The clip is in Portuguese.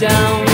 down.